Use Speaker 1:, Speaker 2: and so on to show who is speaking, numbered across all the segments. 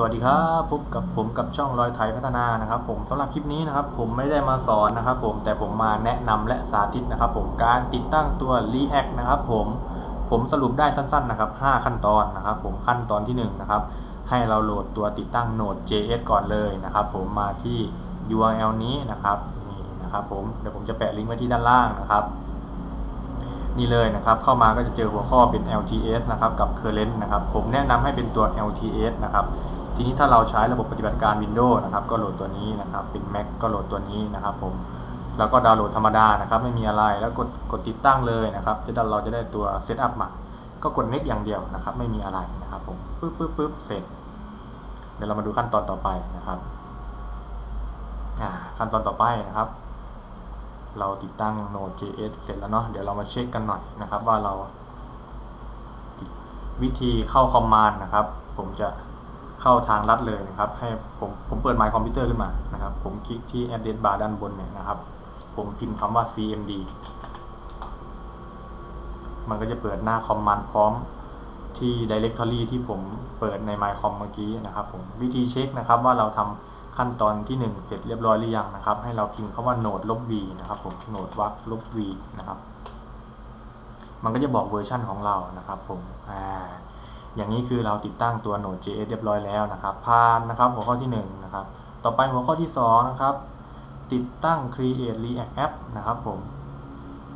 Speaker 1: สวัสดีครับพบกับผมกับช่องรอยไทยพัฒนานะครับ ผมสำหรับคลิปนี้นะครับ ผมไม่ได้มาสอนนะครับ ผมแต่ผมมาแนะนำและสาธิตนะครับ ผมการติดตั้งตัว React นะครับ ผมผมสรุปได้สั้นๆนะครับ 5 ขั้นตอนนะครับ ผมขั้นตอนที่1นะครับให้เราโหลดตัวติดตั้ง Node.js ก่อนเลยนะครับ ผมมาที่ URL นี้นะครับนี่นะครับ ผมเดี๋ยวผมจะแปะลิงก์ไว้ที่ด้านล่างนะครับ นี่เลยนะครับ เข้ามาก็จะเจอหัวข้อเป็น LTS นะครับกับ Current นะครับ ผมแนะนำให้เป็นตัว LTS นะครับ ทีนี้ถ้าเราใช้ระบบปฏิบัติการ Windows นะครับก็โหลดตัวนี้นะครับเป็น Mac ก็โหลดตัวนี้นะครับผมแล้วก็ดาวน์โหลดธรรมดานะครับไม่มีอะไรแล้วกดกดติดตั้งเลยนะครับจะเราจะได้ตัว Setup มาก็กด Next อย่างเดียวนะครับ ไม่มีอะไรนะครับผมปึ๊บปึ๊บปึ๊บเสร็จ เดี๋ยวเรามาดูขั้นตอนต่อไปนะครับอ่าขั้นตอนต่อไปนะครับ เราติดตั้ง Node.js เสร็จแล้วเนาะเดี๋ยวเรามาเช็คกันหน่อยนะครับ ว่าเรา วิธีเข้าคอมมานด์นะครับ ผมจะ เข้าทางลัดเลยนะครับ ให้ผมผมเปิด My Computer ขึ้นมานะครับ ผมคลิกที่ address bar ด้านบนเนี่ยนะครับ ผมพิมพ์คำว่า cmd มันก็จะเปิดหน้าคอมมานด์พร้อมที่ directory ที่ผมเปิดใน mycom เมื่อกี้นะครับผมวิธีเช็คนะครับว่าเราทำขั้นตอนที่ 1 เสร็จเรียบร้อยหรือยังนะครับ ให้เราพิมพ์คำว่า node ลบ v นะครับผม node วักลบ v นะครับ มันก็จะบอกเวอร์ชันของเรานะครับผมอ่า อย่างนี้คือเราติดตั้งตัว Node.js เรียบร้อยแล้วนะครับผ่านนะครับหัวข้อที่1นะครับต่อไปหัวข้อที่2นะครับติดตั้ง create react app นะครับผม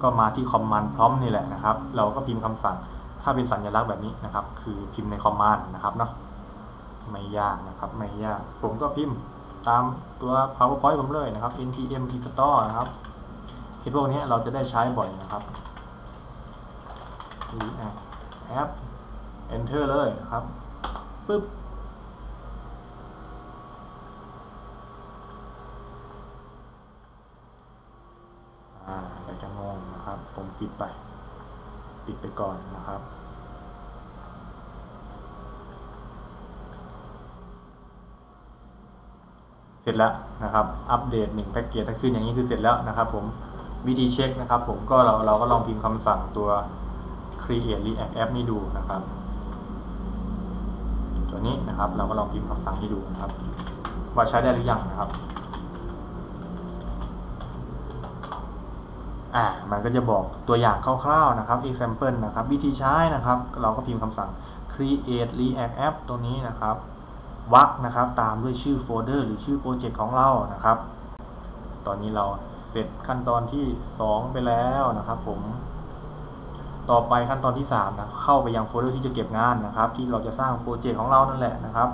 Speaker 1: ก็มาที่ command prompt นี่แหละนะครับ เราก็พิมพ์คำสั่งถ้าเป็นสัญลักษณ์แบบนี้นะครับ คือพิมพ์ใน command นะครับเนาะไม่ยากนะครับไม่ยาก ผมก็พิมพ์ตามตัว powerpoint ผมเลยนะครับ npm install นะครับไอ้พวกนี้เราจะได้ใช้บ่อยนะครับ react app enter เลยนะครับปึ๊บอ่าเดี๋ยวจะงงนะครับ ผมปิดไป ปิดไปก่อนนะครับ เสร็จแล้วนะครับ อัปเดต1แพ็กเกจถ้าขึ้นอย่างนี้คือเสร็จแล้วนะครับ ผมวิธีเช็คนะครับ ผมก็เราเราก็ลองพิมพ์คำสั่งตัว create react app นี่ดูนะครับ ตัวนี้นะครับ เราก็ลองพิมพ์คำสั่งนี้ดูนะครับ ว่าใช้ได้หรือยังนะครับอ่ามันก็จะบอกตัวอย่างคร่าวๆนะครับ example นะครับ วิธีใช้นะครับ เราก็พิมพ์คำสั่ง create react app ตัวนี้นะครับวรรคนะครับ ตามด้วยชื่อโฟลเดอร์หรือชื่อโปรเจกต์ของเรานะครับ ตอนนี้เราเสร็จขั้นตอนที่ 2 ไปแล้วนะครับผม ต่อไปขั้นตอนที่3นะเข้าไปยังโฟลเดอร์ที่จะเก็บงานนะครับ ที่เราจะสร้างโปรเจกต์ของเรานั่นแหละนะครับ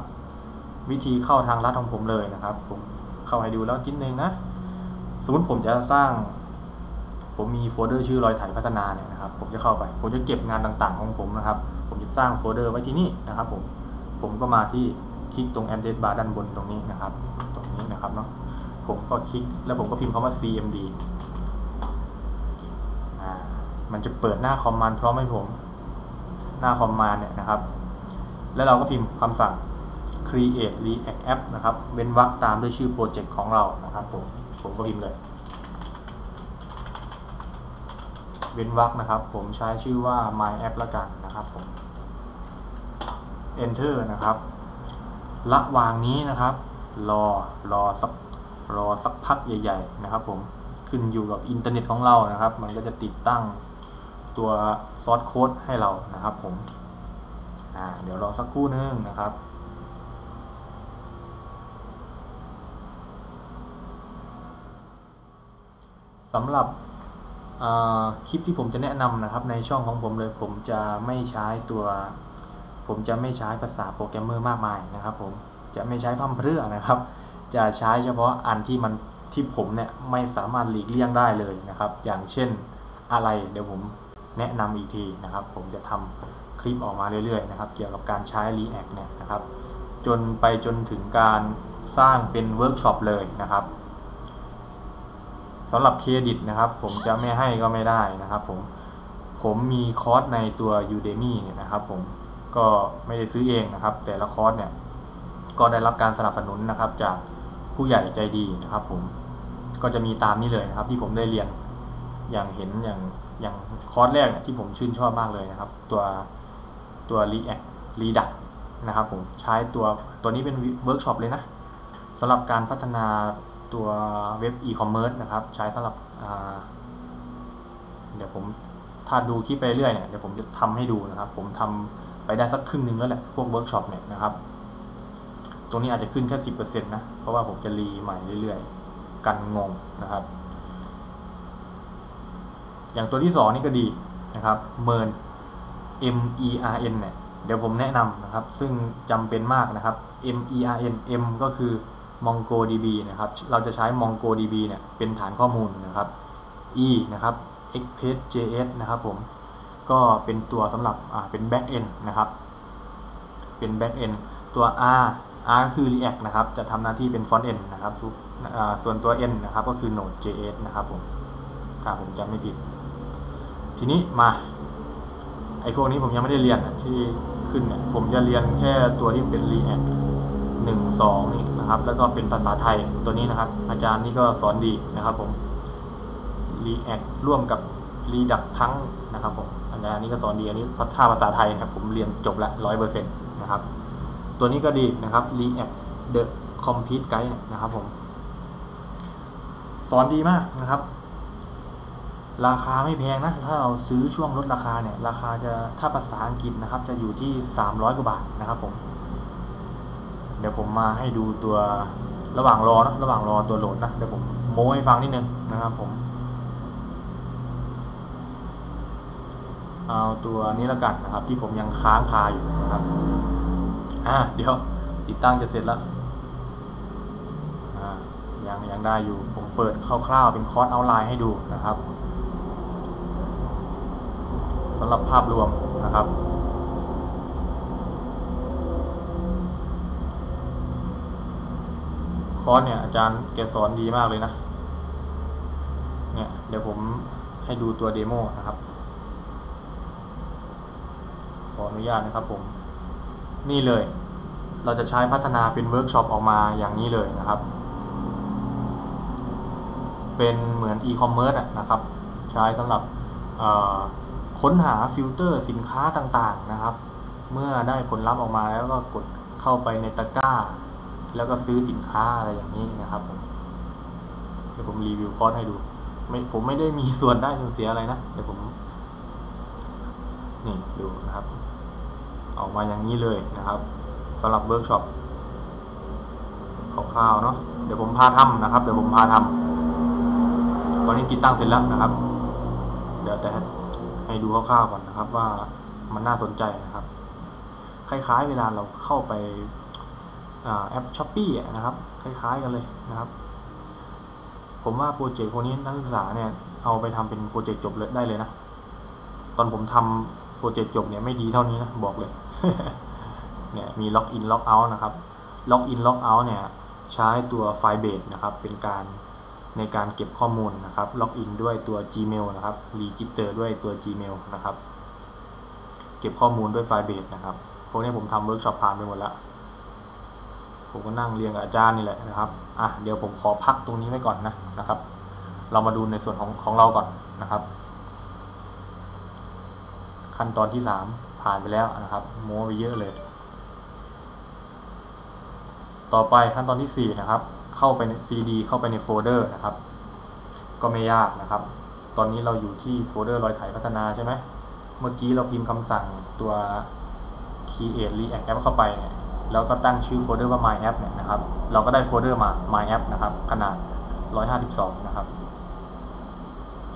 Speaker 1: วิธีเข้าทางลัดของผมเลยนะครับ ผมเข้าให้ดูแล้วทีนึงนะ สมมติผมจะสร้าง ผมมีโฟลเดอร์ชื่อรอยไถพัฒนาเนี่ยนะครับ ผมจะเข้าไป ผมจะเก็บงานต่างๆของผมนะครับ ผมจะสร้างโฟลเดอร์ไว้ที่นี่นะครับ ผมผมก็มาที่คลิกตรง address bar ด้านบนตรงนี้นะครับ ตรงนี้นะครับเนาะผมก็คลิกแล้วผมก็พิมพ์คำว่า cmd มันจะเปิดหน้า command พร้อมให้ผม หน้า command เนี่ยนะครับ แล้วเราก็พิมพ์คำสั่ง create react app นะครับ เว้นวรรคตามด้วยชื่อโปรเจกต์ของเรานะครับผม ผมก็พิมพ์เลย เว้นวรรคนะครับ ผมใช้ชื่อว่า my app ละกันนะครับผม enter นะครับ ระหว่างนี้นะครับ รอ รอสัก รอสักพักใหญ่ ๆ นะครับผม ขึ้นอยู่กับอินเทอร์เน็ตของเรานะครับ มันก็จะติดตั้ง ตัวซอสโค้ดให้เรานะครับผมเดี๋ยวรอสักครู่นึงนะครับสำหรับคลิปที่ผมจะแนะนำนะครับในช่องของผมเลยผมจะไม่ใช้ตัว ผมจะไม่ใช้ภาษาโปรแกรมเมอร์มากมายนะครับผมจะไม่ใช้พั่มเพรื่อนะครับ จะใช้เฉพาะอันที่มันที่ผมเนี่ยไม่สามารถหลีกเลี่ยงได้เลยนะครับ อย่างเช่นอะไรเดี๋ยวผม แนะนำอีกทีนะครับ ผมจะทำคลิปออกมาเรื่อยๆนะครับ เกี่ยวกับการใช้ React เนี่ยนะครับ จนไปจนถึงการสร้างเป็นเวิร์กช็อปเลยนะครับสำหรับเครดิตนะครับ ผมจะไม่ให้ก็ไม่ได้นะครับ ผมผมมีคอร์สในตัว Udemy เนี่ยนะครับ ผมก็ไม่ได้ซื้อเองนะครับ แต่ละคอร์สเนี่ยก็ได้รับการสนับสนุนนะครับ จากผู้ใหญ่ใจดีนะครับ ผมก็จะมีตามนี้เลยนะครับ ที่ผมได้เรียนอย่างเห็นอย่าง อย่างคอร์สแรกที่ผมชื่นชอบมากเลยนะครับ ตัวตัว React Redux นะครับผมใช้ตัวตัวนี้เป็นเวิร์กช็อปเลยนะสำหรับการพัฒนาตัวเว็บอีคอมเมิร์ซนะครับ ใช้สำหรับเดี๋ยวผมถ้าดูคลิปไปเรื่อยเนี่ยเดี๋ยวผมจะทำให้ดูนะครับ ผมทำไปได้สักครึ่งนึงแล้วแหละพวกเวิร์กช็อปเนี่ยนะครับ ตรงนี้อาจจะขึ้นแค่สิบเปอร์เซ็นต์นะ เพราะว่าผมจะรีใหม่เรื่อยๆ กันงงนะครับ อย่างตัวที่สองนี่ก็ดีนะครับเมิน M E R N เนี่ยเดี๋ยวผมแนะนำนะครับ ซึ่งจำเป็นมากนะครับ M E R N M ก็คือ MongoDB นะครับ เราจะใช้ MongoDB เนี่ยเป็นฐานข้อมูลนะครับ E นะครับ Express.js นะครับผมก็เป็นตัวสำหรับเป็น Backend นะครับเป็น Backend ตัว R R คือ React นะครับ จะทำหน้าที่เป็น Frontend นะครับส่วนอ่าส่วนตัว N นะครับ ก็คือ Node.js นะครับผมถ้าผมจำไม่ผิด ทีนี้มาไอ้พวกนี้ผมยังไม่ได้เรียนอะที่ขึ้นเนี่ยผมจะเรียนแค่ตัวที่เป็น React หนึ่งสองนี่นะครับ แล้วก็เป็นภาษาไทยตัวนี้นะครับ อาจารย์นี่ก็สอนดีนะครับผม React ร่วมกับ Redux ทั้งนะครับผมอาจารย์นี่ก็สอนดีอันนี้ถ้าภาษาไทยนะครับผมเรียนจบละร้อยเปอร์เซ็นต์นะครับ ตัวนี้ก็ดีนะครับ React The Complete Guide นะครับผม สอนดีมากนะครับ ราคาไม่แพงนะ ถ้าเราซื้อช่วงลดราคาเนี่ย ราคาจะถ้าภาษาอังกฤษนะครับ จะอยู่ที่ 300 กว่าบาทนะครับผม เดี๋ยวผมมาให้ดูตัวระหว่างรอนะ ระหว่างรอตัวโหลดนะ เดี๋ยวผมโม้ให้ฟังนิดนึงนะครับผม เอาตัวนี้แล้วกันนะครับ ที่ผมยังค้างคาอยู่นะครับ อ่า เดี๋ยวติดตั้งจะเสร็จแล้วอ่ายังยังได้อยู่ ผมเปิดคร่าวๆเป็นคอร์สเอาไลน์ให้ดูนะครับ สำหรับภาพรวมนะครับ คอร์สเนี่ยอาจารย์แกสอนดีมากเลยนะ เนี่ยเดี๋ยวผมให้ดูตัว demo นะครับ ขออนุญาตนะครับผม นี่เลย เราจะใช้พัฒนาเป็นเวิร์กช็อปออกมาอย่างนี้เลยนะครับเป็นเหมือนอีคอมเมิร์ซนะครับ ใช้สำหรับ ค้นหาฟิลเตอร์สินค้าต่างๆนะครับ เมื่อได้ผลลัพธ์ออกมาแล้วก็กดเข้าไปในตะกร้า แล้วก็ซื้อสินค้าอะไรอย่างนี้นะครับผมเดี๋ยวผมรีวิวคอร์สให้ดูไม่ผมไม่ได้มีส่วนได้ส่วนเสียอะไรนะเดี๋ยวผมนี่ดูนะครับ ออกมาอย่างนี้เลยนะครับสำหรับเวิร์กช็อปคร่าวๆเนาะเดี๋ยวผมพาทำนะครับ เดี๋ยวผมพาทำตอนนี้ติดตั้งเสร็จแล้วนะครับ เดี๋ยวแต่ ให้ดูคร่าวๆก่อนนะครับ ว่ามันน่าสนใจนะครับ คล้ายๆ เวลาเราเข้าไปแอป Shopee นะครับ คล้ายๆกันเลยนะครับ ผมว่าโปรเจกต์พวกนี้นักศึกษาเนี่ยเอาไปทำเป็นโปรเจกต์จบเลยได้เลยนะ ตอนผมทำโปรเจกต์จบเนี่ยไม่ดีเท่านี้นะบอกเลยเนี่ยมี login logout นะครับ login logout เนี่ยใช้ตัว Firebase นะครับ เป็นการ ในการเก็บข้อมูลนะครับ login ด้วยตัว Gmail นะครับ register ด้วยตัว Gmail นะครับ เก็บข้อมูลด้วย Firebase นะครับพวกนี้ผมทำเวิร์กช็อปผ่านไปหมดแล้ว ผมก็นั่งเรียนกับอาจารย์นี่แหละนะครับอะเดี๋ยวผมขอพักตรงนี้ไว้ก่อนนะนะครับ เรามาดูในส่วนของของเราก่อนนะครับ ขั้นตอนที่สามผ่านไปแล้วนะครับโม้ไปเยอะเลย ต่อไปขั้นตอนที่สี่นะครับ เข้าไปใน cd เข้าไปในโฟลเดอร์นะครับ ก็ไม่ยากนะครับ ตอนนี้เราอยู่ที่โฟลเดอร์รอยไถพัฒนาใช่ไหมเมื่อกี้เราพิมพ์คำสั่งตัว create react app เข้าไปเนี่ยแล้วก็ตั้งชื่อโฟลเดอร์ว่า my app เนี่ยนะครับ เราก็ได้โฟลเดอร์มา my app นะครับ ขนาด 152 นะครับ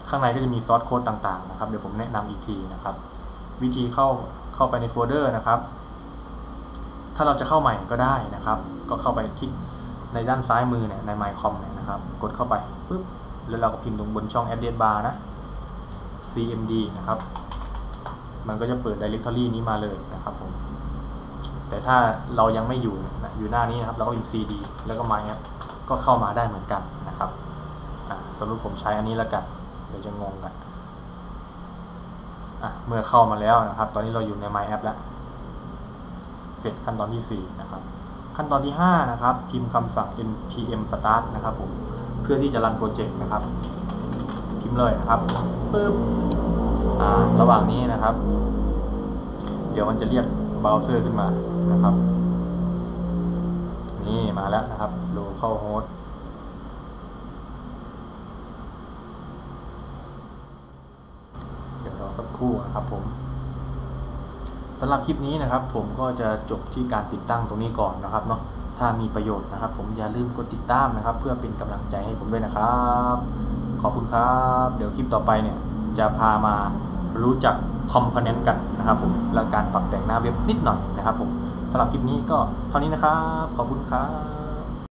Speaker 1: ข้างในก็จะมี source code ต่างๆ นะครับ เดี๋ยวผมแนะนำอีกทีนะครับ วิธีเข้าเข้าไปในโฟลเดอร์นะครับ ถ้าเราจะเข้าใหม่ก็ได้นะครับ ก็เข้าไปคลิก ในด้านซ้ายมือเนี่ยใน my com เนี่ยนะครับ กดเข้าไปปุ๊บแล้วเราก็พิมพ์ตรงบนช่อง address bar นะ cmd นะครับ มันก็จะเปิด directory นี้มาเลยนะครับผม แต่ถ้าเรายังไม่อยู่นะอยู่หน้านี้นะครับ เราก็พิมพ์ cd แล้วก็ my app ก็เข้ามาได้เหมือนกันนะครับสมมติผมใช้อันนี้แล้วกัน เดี๋ยวจะงงกันอะเมื่อเข้ามาแล้วนะครับ ตอนนี้เราอยู่ใน my app แล้ว เสร็จขั้นตอนที่ 4 นะครับ ขั้นตอนที่ 5 นะครับ พิมพ์คำสั่ง npm start นะครับผมเพื่อที่จะรันโปรเจกต์นะครับ พิมพ์เลยนะครับปึ๊บอ่าระหว่างนี้นะครับ เดี๋ยวมันจะเรียกเบราว์เซอร์ขึ้นมานะครับ นี่มาแล้วนะครับ local host เดี๋ยวรอสักครู่นะครับผม สำหรับคลิปนี้นะครับ ผมก็จะจบที่การติดตั้งตรงนี้ก่อนนะครับเนาะถ้ามีประโยชน์นะครับ ผมอย่าลืมกดติดตามนะครับ เพื่อเป็นกำลังใจให้ผมด้วยนะครับ ขอบคุณครับ เดี๋ยวคลิปต่อไปเนี่ยจะพามารู้จักคอมโพเนนต์กันนะครับผมและการปรับแต่งหน้าเว็บนิดหน่อยนะครับผมสำหรับคลิปนี้ก็เท่านี้นะครับ ขอบคุณครับ